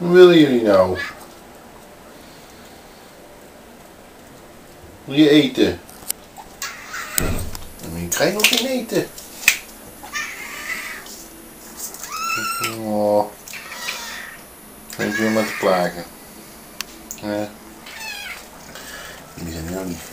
Wat willen jullie nou? Wil je eten? Ik je krijgt nog geen eten. Oh. Ik wil maar te plagen. Ja. Jullie zijn nou heel lief.